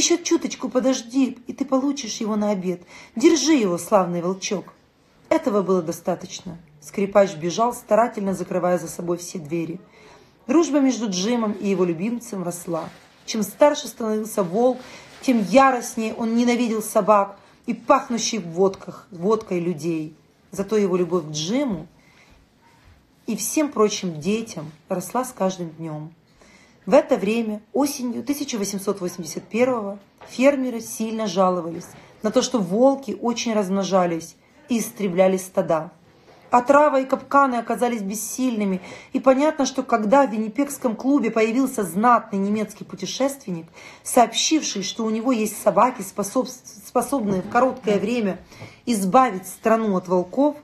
Еще чуточку подожди, и ты получишь его на обед. Держи его, славный волчок. Этого было достаточно. Скрипач бежал, старательно закрывая за собой все двери. Дружба между Джимом и его любимцем росла. Чем старше становился волк, тем яростнее он ненавидел собак и пахнущих водках, водкой людей. Зато его любовь к Джиму и всем прочим детям росла с каждым днем. В это время, осенью 1881 фермеры сильно жаловались на то, что волки очень размножались и истребляли стада. Отрава и капканы оказались бессильными, и понятно, что когда в Виннипекском клубе появился знатный немецкий путешественник, сообщивший, что у него есть собаки, способные в короткое время избавить страну от волков,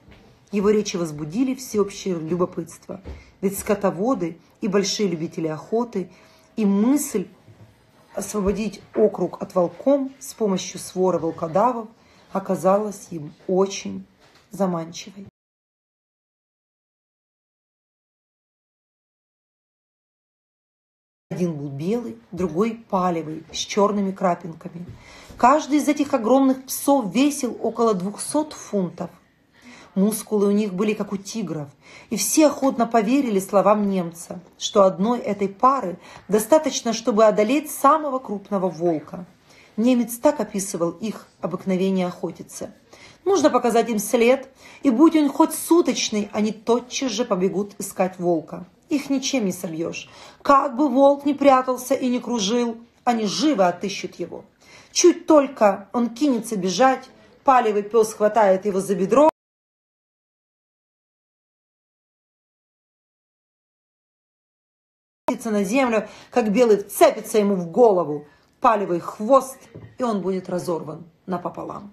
его речи возбудили всеобщее любопытство. Ведь скотоводы и большие любители охоты, и мысль освободить округ от волком с помощью свора волкодавов оказалась им очень заманчивой. Один был белый, другой палевый, с черными крапинками. Каждый из этих огромных псов весил около 200 фунтов. Мускулы у них были как у тигров, и все охотно поверили словам немца, что одной этой пары достаточно, чтобы одолеть самого крупного волка. Немец так описывал их обыкновение охотиться. Нужно показать им след, и будь он хоть суточный, они тотчас же побегут искать волка. Их ничем не собьешь. Как бы волк ни прятался и не кружил, они живо отыщут его. Чуть только он кинется бежать, палевый пес хватает его за бедро, на землю, как белый вцепится ему в голову, палевый хвост, и он будет разорван напополам.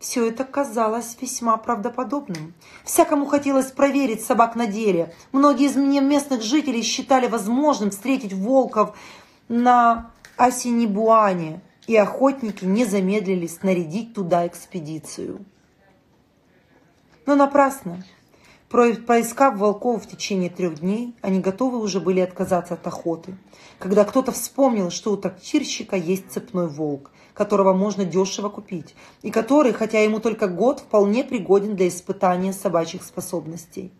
Все это казалось весьма правдоподобным. Всякому хотелось проверить собак на деле. Многие из местных жителей считали возможным встретить волков на Асинибуане, и охотники не замедлили снарядить туда экспедицию. Но напрасно. Поискав волков в течение трех дней, они готовы уже были отказаться от охоты. Когда кто-то вспомнил, что у трактирщика есть цепной волк, которого можно дешево купить, и который, хотя ему только год, вполне пригоден для испытания собачьих способностей.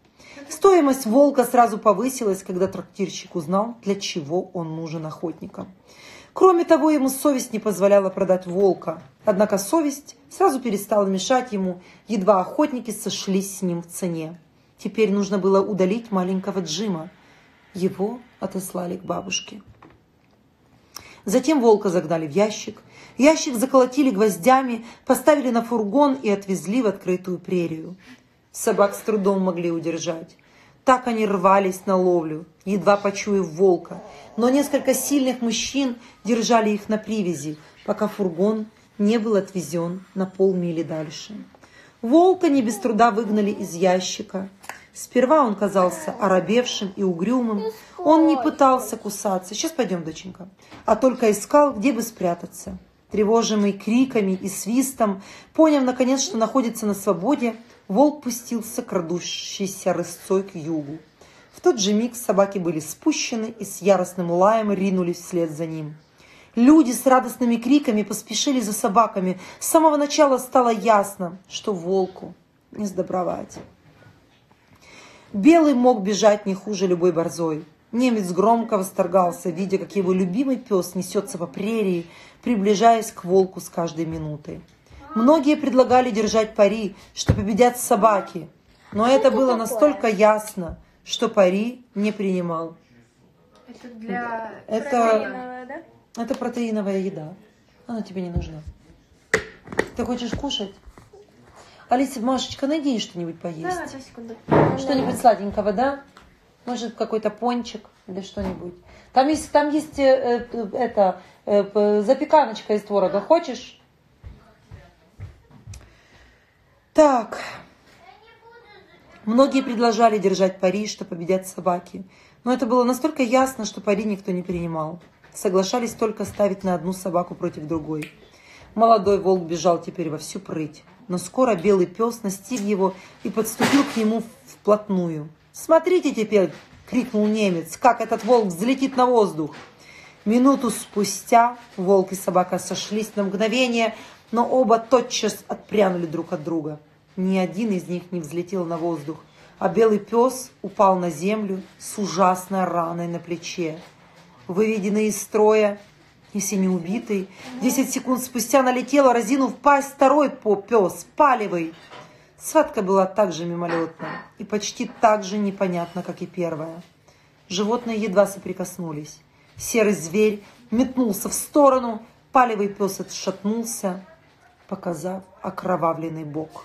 Стоимость волка сразу повысилась, когда трактирщик узнал, для чего он нужен охотникам. Кроме того, ему совесть не позволяла продать волка. Однако совесть сразу перестала мешать ему, едва охотники сошлись с ним в цене. Теперь нужно было удалить маленького Джима. Его отослали к бабушке. Затем волка загнали в ящик. Ящик заколотили гвоздями, поставили на фургон и отвезли в открытую прерию. Собак с трудом могли удержать. Так они рвались на ловлю, едва почуяв волка. Но несколько сильных мужчин держали их на привязи, пока фургон не был отвезен на полмили дальше. Волка не без труда выгнали из ящика. Сперва он казался оробевшим и угрюмым. Он не пытался кусаться. Сейчас пойдем, доченька. А только искал, где бы спрятаться. Тревожимый криками и свистом, поняв, наконец, что находится на свободе, волк пустился крадущейся рысцой к югу. В тот же миг собаки были спущены и с яростным лаем ринулись вслед за ним. Люди с радостными криками поспешили за собаками. С самого начала стало ясно, что волку не сдобровать. Белый мог бежать не хуже любой борзой. Немец громко восторгался, видя, как его любимый пес несется по прерии, приближаясь к волку с каждой минутой. Многие предлагали держать пари, что победят собаки, но это было настолько ясно, что пари не принимал. Это для это, да? Это протеиновая еда. Она тебе не нужна. Ты хочешь кушать? Алиса, Машечка, найди что-нибудь поесть. Да, секунду. Что-нибудь сладенького, да? Может, какой-то пончик или что-нибудь. Там есть, там есть э, э, это, э, запеканочка из творога. Хочешь? Так. Многие предложили держать пари, что победят собаки. Но это было настолько ясно, что пари никто не принимал. Соглашались только ставить на одну собаку против другой. Молодой волк бежал теперь во всю прыть, но скоро белый пес настиг его и подступил к нему вплотную. «Смотрите теперь!» — крикнул немец. «Как этот волк взлетит на воздух!» Минуту спустя волк и собака сошлись на мгновение, но оба тотчас отпрянули друг от друга. Ни один из них не взлетел на воздух, а белый пес упал на землю с ужасной раной на плече. Выведенный из строя, если не убитый, десять секунд спустя налетела, разинув пасть, второй пес, палевый. Схватка была так же мимолетна и почти так же непонятна, как и первая. Животные едва соприкоснулись. Серый зверь метнулся в сторону, палевый пес отшатнулся, показав окровавленный бок.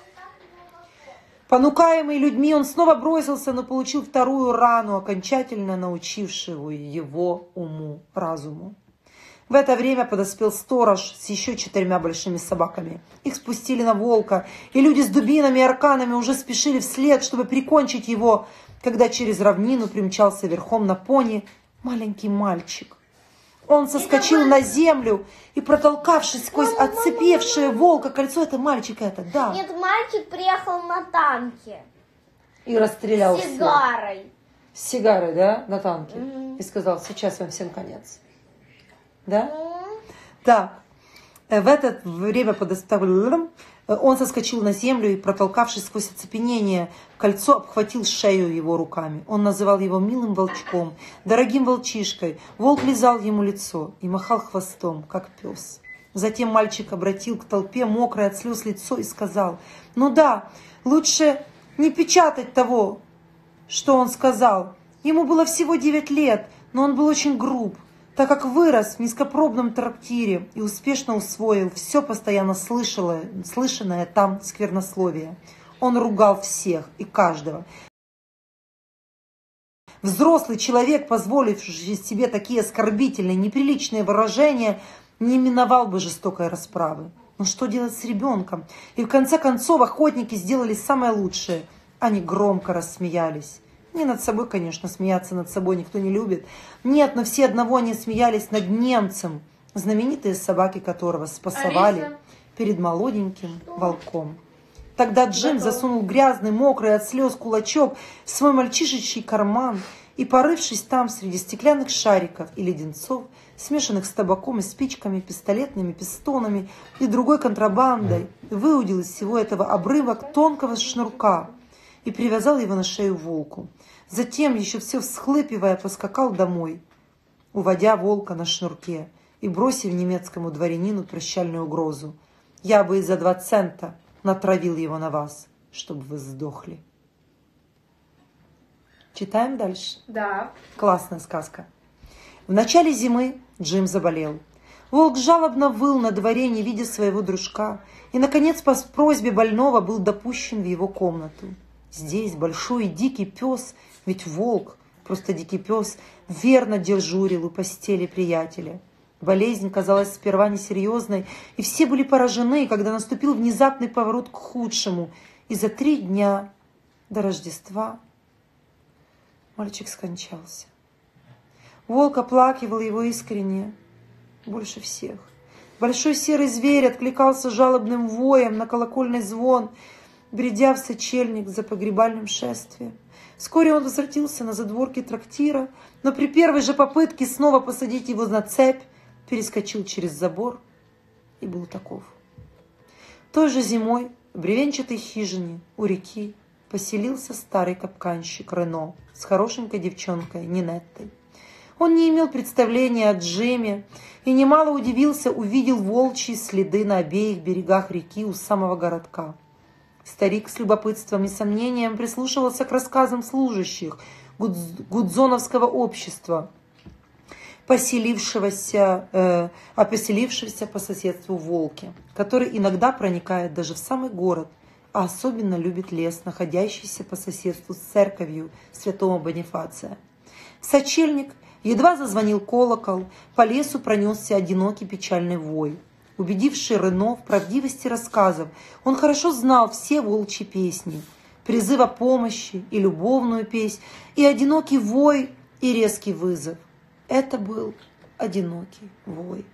Понукаемый людьми, он снова бросился, но получил вторую рану, окончательно научившую его уму, разуму. В это время подоспел сторож с еще четырьмя большими собаками. Их спустили на волка, и люди с дубинами и арканами уже спешили вслед, чтобы прикончить его, когда через равнину примчался верхом на пони маленький мальчик. Он соскочил на землю и, протолкавшись сквозь Мама, отцепевшее волка кольцо, это мальчик это, да, Нет, мальчик приехал на танке и расстрелял с всех. сигарой. С сигарой, да, на танке. Мгм. И сказал, сейчас вам всем конец. Да? М, Так. Э, В это время подоставлен он соскочил на землю и, протолкавшись сквозь оцепенение, кольцо обхватил шею его руками. Он называл его милым волчком, дорогим волчишкой. Волк лизал ему лицо и махал хвостом, как пес. Затем мальчик обратил к толпе мокрое от слез лицо и сказал, «Ну да, лучше не печатать того, что он сказал. Ему было всего 9 лет, но он был очень груб, так как вырос в низкопробном трактире и успешно усвоил все постоянно слышалое, слышанное там сквернословие. Он ругал всех и каждого. Взрослый человек, позволивший себе такие оскорбительные, неприличные выражения, не миновал бы жестокой расправы. Но что делать с ребенком? И в конце концов охотники сделали самое лучшее. Они громко рассмеялись. Не над собой, конечно, смеяться над собой никто не любит. Нет, но все одного не смеялись над немцем, знаменитые собаки которого спасовали Алиса. перед молоденьким волком. Тогда Джим засунул грязный, мокрый от слез кулачок в свой мальчишечий карман и, порывшись там среди стеклянных шариков и леденцов, смешанных с табаком и спичками, пистолетными пистонами и другой контрабандой, выудил из всего этого обрывок тонкого шнурка и привязал его на шею волку. Затем, еще все всхлыпивая, поскакал домой, уводя волка на шнурке и бросив немецкому дворянину прощальную угрозу. «Я бы и за два цента натравил его на вас, чтобы вы сдохли». Читаем дальше. Да. Классная сказка. В начале зимы Джим заболел. Волк жалобно выл на дворе, не видя своего дружка, и, наконец, по просьбе больного был допущен в его комнату. Здесь большой дикий пес, ведь волк, просто дикий пес, верно дежурил у постели приятеля. Болезнь казалась сперва несерьезной, и все были поражены, когда наступил внезапный поворот к худшему, и за три дня до Рождества мальчик скончался. Волк оплакивал его искренне, больше всех. Большой серый зверь откликался жалобным воем на колокольный звон, бредя в сочельник за погребальным шествием. Вскоре он возвратился на задворки трактира, но при первой же попытке снова посадить его на цепь, перескочил через забор и был таков. Той же зимой в бревенчатой хижине у реки поселился старый капканщик Рено с хорошенькой девчонкой Нинеттой. Он не имел представления о Джеме и немало удивился, увидел волчьи следы на обеих берегах реки у самого городка. Старик с любопытством и сомнением прислушивался к рассказам служащих Гудз- Гудзоновского общества, поселившегося, э, о поселившемся по соседству волке, который иногда проникает даже в самый город, а особенно любит лес, находящийся по соседству с церковью святого Бонифация. В сочельник едва зазвонил колокол, по лесу пронесся одинокий печальный вой. Убедивший Рено в правдивости рассказов, он хорошо знал все волчьи песни, призыв о помощи и любовную песнь, и одинокий вой, и резкий вызов. Это был одинокий вой.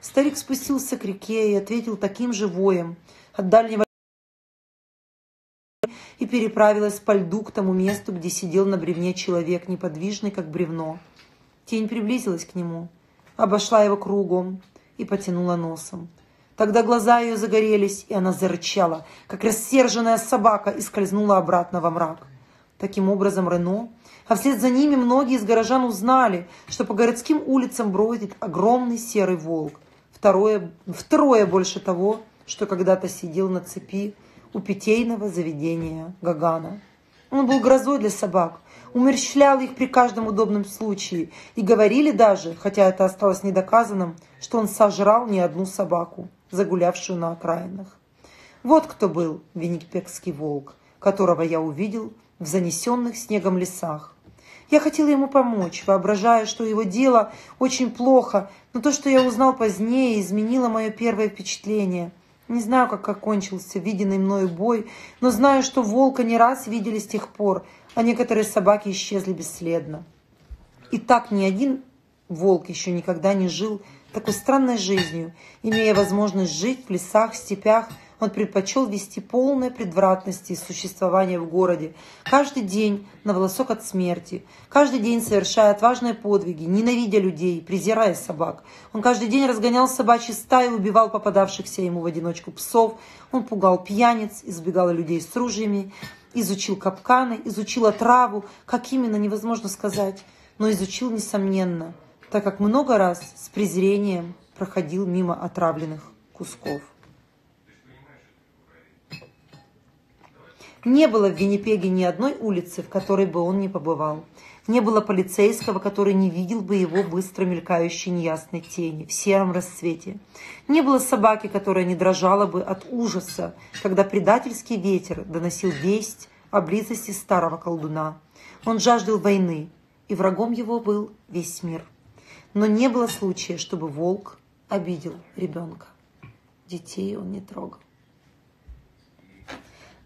Старик спустился к реке и ответил таким же воем от дальнего и переправилась по льду к тому месту, где сидел на бревне человек, неподвижный, как бревно. Тень приблизилась к нему. обошла его кругом и потянула носом. Тогда глаза ее загорелись, и она зарычала, как рассерженная собака, и скользнула обратно во мрак. Таким образом, Рено, а вслед за ними многие из горожан узнали, что по городским улицам бродит огромный серый волк, второе, втрое больше того, что когда-то сидел на цепи у питейного заведения Гагана. Он был грозой для собак, умерщвлял их при каждом удобном случае, и говорили даже, хотя это осталось недоказанным, что он сожрал не одну собаку загулявшую на окраинах. Вот кто был Виннипекский волк, которого я увидел в занесенных снегом лесах. Я хотела ему помочь, воображая, что его дело очень плохо, но то, что я узнал позднее, изменило мое первое впечатление. Не знаю, как окончился виденный мною бой, но знаю, что волка не раз видели с тех пор, а некоторые собаки исчезли бесследно. И так ни один волк еще никогда не жил такой странной жизнью. Имея возможность жить в лесах, степях, он предпочел вести полное предвратности существования в городе, каждый день на волосок от смерти, каждый день совершая отважные подвиги, ненавидя людей, презирая собак. Он каждый день разгонял собачьи стаи, убивал попадавшихся ему в одиночку псов, он пугал пьяниц, избегал людей с ружьями, изучил капканы, изучил отраву, как именно, невозможно сказать, но изучил, несомненно – так как много раз с презрением проходил мимо отравленных кусков. Не было в Виннипеге ни одной улицы, в которой бы он не побывал. Не было полицейского, который не видел бы его быстро мелькающей неясной тени в сером рассвете. Не было собаки, которая не дрожала бы от ужаса, когда предательский ветер доносил весть о близости старого колдуна. Он жаждал войны, и врагом его был весь мир. Но не было случая, чтобы волк обидел ребенка. Детей он не трогал.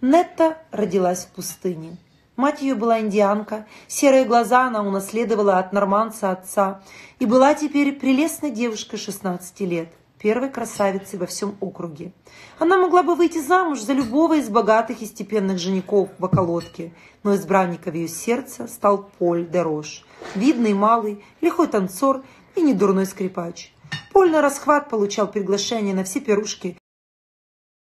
Нетта родилась в пустыне. Мать ее была индианка, серые глаза она унаследовала от норманца отца и была теперь прелестной девушкой 16 лет, первой красавицей во всем округе. Она могла бы выйти замуж за любого из богатых и степенных женихов в околотке, но избранником ее сердца стал Поль де Рош, видный малый, лихой танцор и недурной скрипач. Поль на расхват получал приглашение на все пирушки